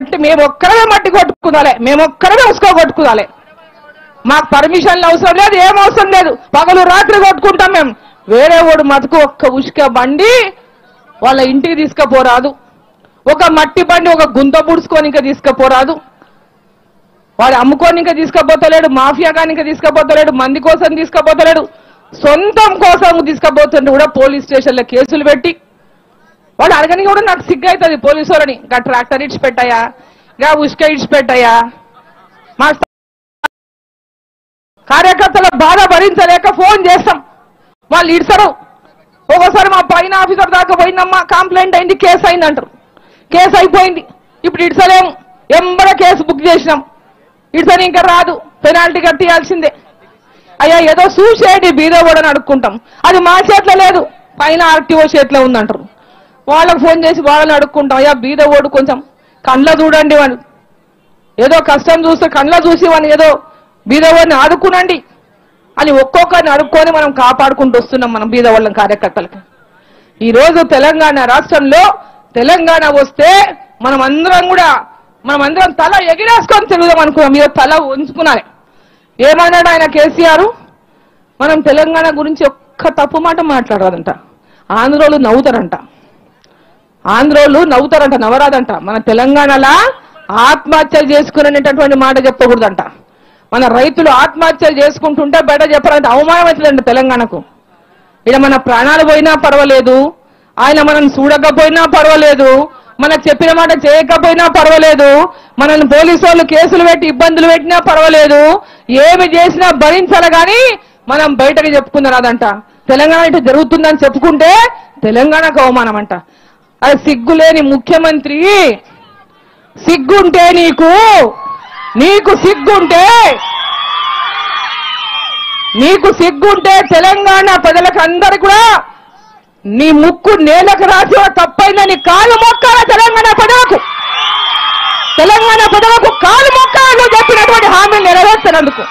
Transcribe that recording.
మట్టి మేము ఒక్కరమే మట్టి కొట్టుకోవాలి మేము ఒక్కరమే ఉసుకో కొట్టుకోవాలి మాకు పర్మిషన్లు అవసరం లేదు ఏం అవసరం లేదు. పగలు రాత్రి కొట్టుకుంటాం మేము. వేరే వాడు మతుకు ఒక్క ఉసుక బండి వాళ్ళ ఇంటికి తీసుకపోరాదు. ఒక మట్టి బండి ఒక గుంత పుడుచుకొని ఇంకా తీసుకపోరాదు. వాడు అమ్ముకొని ఇంకా తీసుకపోతలేడు మాఫియా కానీ ఇంకా తీసుకపోతలేడు మంది కోసం తీసుకుపోతలేడు సొంతం కోసం తీసుకపోతుండే కూడా పోలీస్ స్టేషన్లో కేసులు పెట్టి వాడు అడగని కూడా నాకు సిగ్గు అవుతుంది పోలీసు వాళ్ళని ఇంకా ట్రాక్టర్ ఇడిచిపెట్టాయా ఇంకా ఉసుక ఇడిచిపెట్టాయా మా కార్యకర్తల బాధ భరించలేక ఫోన్ చేస్తాం. వాళ్ళు ఇడసరు. ఒక్కోసారి మా పైన ఆఫీసర్ దాకా పోయిందమ్మా కంప్లైంట్ అయింది కేసు అయింది అంటారు కేసు అయిపోయింది. ఇప్పుడు ఇడసలేము. ఎంబడ కేసు బుక్ చేసినాం. ఇడసని ఇంకా రాదు. పెనాల్టీ కట్టియాల్సిందే. అయ్యా ఏదో చూసేయండి బీదో కూడా అడుక్కుంటాం అది మా చేతిలో లేదు. పైన ఆర్టీఓ చేతిలో ఉందంటారు. వాళ్ళకి ఫోన్ చేసి వాళ్ళని అడుక్కుంటాం. అయ్యా బీద ఓడు కొంచెం కండ్ల చూడండి వాడు. ఏదో కష్టం చూస్తే కండ్ల చూసి వాడిని ఏదో బీదవాడిని ఆదుకునండి. అని ఒక్కొక్కరిని అడుక్కొని మనం కాపాడుకుంటూ వస్తున్నాం మనం బీదవాళ్ళం కార్యకర్తలకు. ఈ రోజు తెలంగాణ రాష్ట్రంలో తెలంగాణ వస్తే మనం అందరం కూడా మనం అందరం తల ఎగిరేసుకొని తిరుగుదాం అనుకున్నాం. మీరు తల ఉంచుకున్నాలి ఏమన్నాడు ఆయన కేసీఆర్? మనం తెలంగాణ గురించి ఒక్క తప్పు మాట మాట్లాడరాదంట. ఆంధ్రోలు నవ్వుతారంట. ఆంధ్రోలు నవ్వుతారంట నవరాదంట మన తెలంగాణలా ఆత్మహత్యలు చేసుకునేటటువంటి మాట చెప్పకూడదంట. మన రైతులు ఆత్మహత్యలు చేసుకుంటుంటే బయట చెప్పాలంటే అవమానం అవుతుందంట తెలంగాణకు. ఇక్కడ మన ప్రాణాలు పోయినా పర్వాలేదు. ఆయన మనం చూడకపోయినా పర్వాలేదు. మనకు చెప్పిన మాట చేయకపోయినా పర్వాలేదు. మనల్ని పోలీసు వాళ్ళు కేసులు పెట్టి ఇబ్బందులు పెట్టినా పర్వాలేదు. ఏమి చేసినా భరించాలి కానీ మనం బయటకు చెప్పుకుందరాదంట తెలంగాణ ఇటు జరుగుతుందని చెప్పుకుంటే తెలంగాణకు అవమానం అంట అది సిగ్గులేని ముఖ్యమంత్రి. సిగ్గుంటే నీకు నీకు సిగ్గుంటే నీకు సిగ్గుంటే తెలంగాణ ప్రజలకు అందరు కూడా నీ ముక్కు నేలకు రాసి తప్పైందని కాలు మొక్కాల తెలంగాణ ప్రజలకు? తెలంగాణ ప్రజలకు కాలు మొక్కాలని చెప్పినటువంటి హామీలు నెరవేర్చినందుకు.